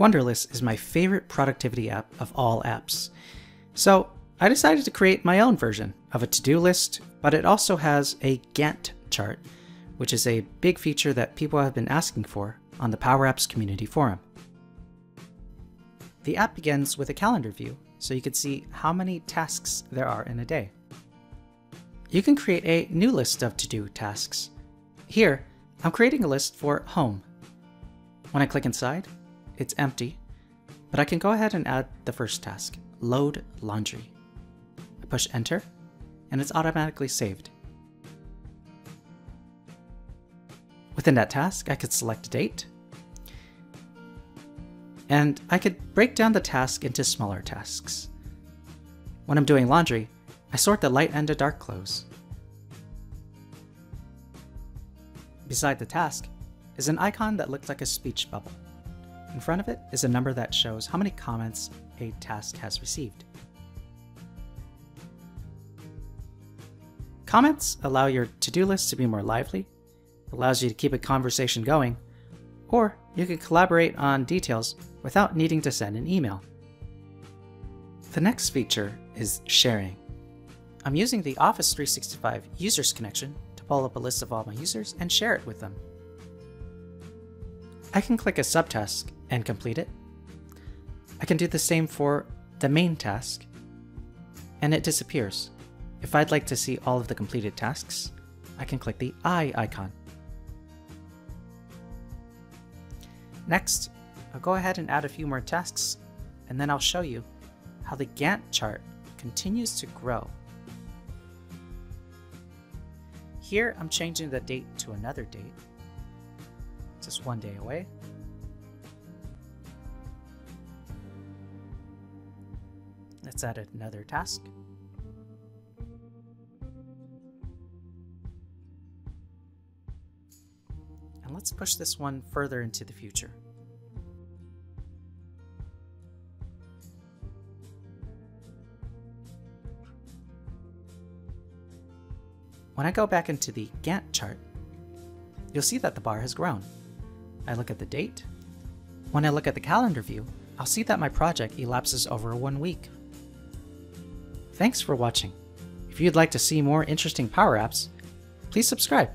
Wunderlist is my favorite productivity app of all apps. So I decided to create my own version of a to-do list, but it also has a Gantt chart, which is a big feature that people have been asking for on the Power Apps community forum. The app begins with a calendar view, so you can see how many tasks there are in a day. You can create a new list of to-do tasks. Here, I'm creating a list for home. When I click inside, it's empty, but I can go ahead and add the first task, load laundry. I push enter, and it's automatically saved. Within that task, I could select a date, and I could break down the task into smaller tasks. When I'm doing laundry, I sort the light and the dark clothes. Beside the task is an icon that looks like a speech bubble. In front of it is a number that shows how many comments a task has received. Comments allow your to-do list to be more lively, allows you to keep a conversation going, or you can collaborate on details without needing to send an email. The next feature is sharing. I'm using the Office 365 Users Connection to pull up a list of all my users and share it with them. I can click a subtask and complete it. I can do the same for the main task, and it disappears. If I'd like to see all of the completed tasks, I can click the eye icon. Next, I'll go ahead and add a few more tasks, and then I'll show you how the Gantt chart continues to grow. Here, I'm changing the date to another date, just one day away. Let's add another task. And let's push this one further into the future. When I go back into the Gantt chart, you'll see that the bar has grown. I look at the date. When I look at the calendar view, I'll see that my project elapses over one week. Thanks for watching. If you'd like to see more interesting Power Apps, please subscribe.